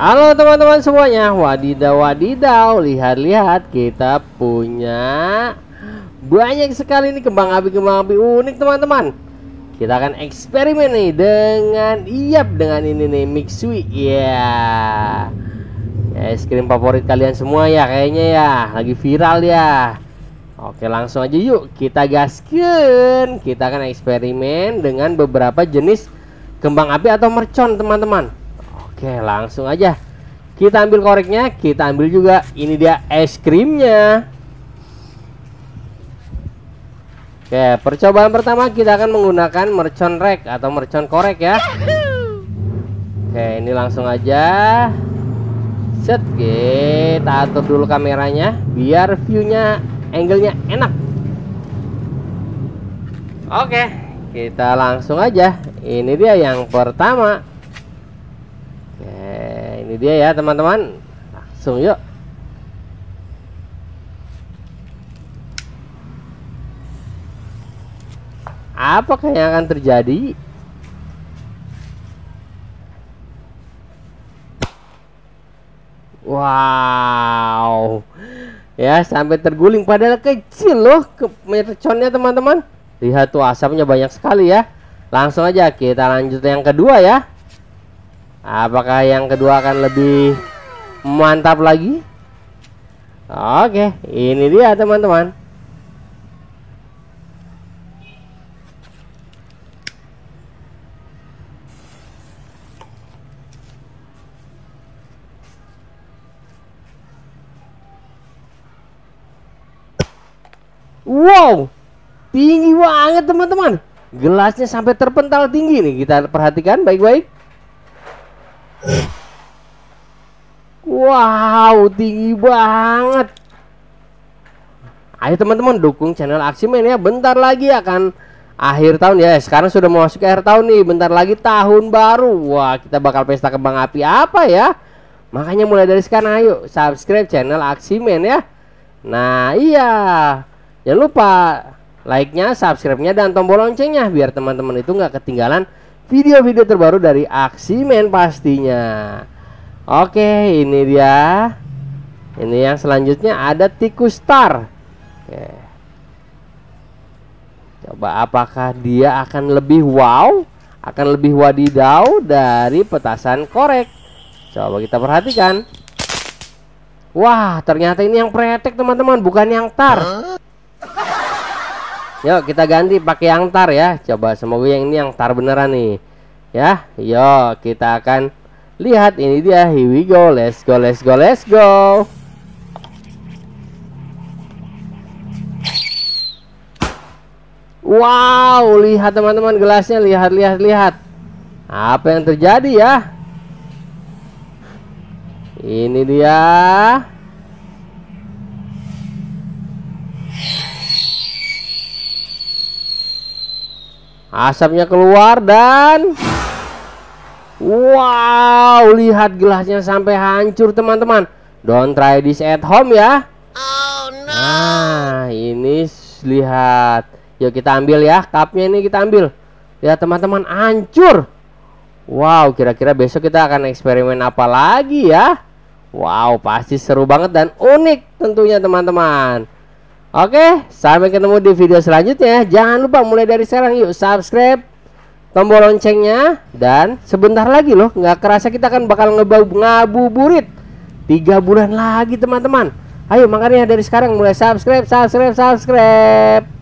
Halo teman-teman semuanya Wadidaw wadidaw Lihat-lihat kita punya Banyak sekali nih kembang api-kembang api unik teman-teman. Kita akan eksperimen nih Dengan Iyap Dengan ini nih Mixui Ya yeah. Es krim favorit kalian semua ya Kayaknya ya Lagi viral ya. Oke langsung aja yuk Kita gaskan. Kita akan eksperimen Dengan beberapa jenis Kembang api atau mercon teman-teman Oke langsung aja. Kita ambil koreknya Kita ambil juga. Ini dia es krimnya. Oke percobaan pertama Kita akan menggunakan mercon rek Atau mercon korek ya. Oke ini langsung aja. Set Kita atur dulu kameranya Biar viewnya Angle-nya enak. Oke Kita langsung aja. Ini dia yang pertama ini dia ya teman-teman. Langsung yuk. Apakah yang akan terjadi? Wow. Ya sampai terguling. Padahal kecil loh ke merconnya teman-teman. Lihat tuh asapnya banyak sekali ya. Langsung aja kita lanjut yang kedua ya Apakah yang kedua akan lebih mantap lagi? Oke, ini dia teman-teman. Wow, tinggi banget teman-teman. Gelasnya sampai terpental tinggi nih. Kita perhatikan baik-baik. Wow, tinggi banget. Ayo teman-teman dukung channel Aksimen ya. Bentar lagi akan akhir tahun ya. Sekarang sudah mau masuk akhir tahun nih. Bentar lagi tahun baru. Wah, kita bakal pesta kembang api apa ya? Makanya mulai dari sekarang ayo subscribe channel Aksimen ya. Nah, iya. Jangan lupa like-nya, subscribe-nya dan tombol loncengnya biar teman-teman itu nggak ketinggalan video-video terbaru dari Aksimen pastinya. Oke, ini dia. Ini yang selanjutnya ada tikus star. Oke. Coba apakah dia akan lebih wow, akan lebih wadidaw dari petasan korek. Coba kita perhatikan. Wah, ternyata ini yang pretek teman-teman, bukan yang tar. Yuk kita ganti pakai yang tar ya. Coba semoga yang ini yang tar beneran nih. Ya, yuk kita akan lihat ini dia. Here we go. Let's go, let's go, let's go. Wow, lihat teman-teman gelasnya, lihat, lihat, lihat. Apa yang terjadi ya? Ini dia. Asapnya keluar dan Wow, lihat gelasnya sampai hancur teman-teman. Don't try this at home ya. Oh no. Nah, ini lihat. Yuk kita ambil ya, cupnya ini kita ambil. Lihat teman-teman, hancur. Wow, kira-kira besok kita akan eksperimen apa lagi ya? Wow, pasti seru banget dan unik tentunya teman-teman. Oke, sampai ketemu di video selanjutnya. Jangan lupa mulai dari sekarang yuk subscribe, tombol loncengnya dan sebentar lagi loh, nggak kerasa kita akan bakal ngabuburit tiga bulan lagi teman-teman. Ayo makanya dari sekarang mulai subscribe, subscribe, subscribe.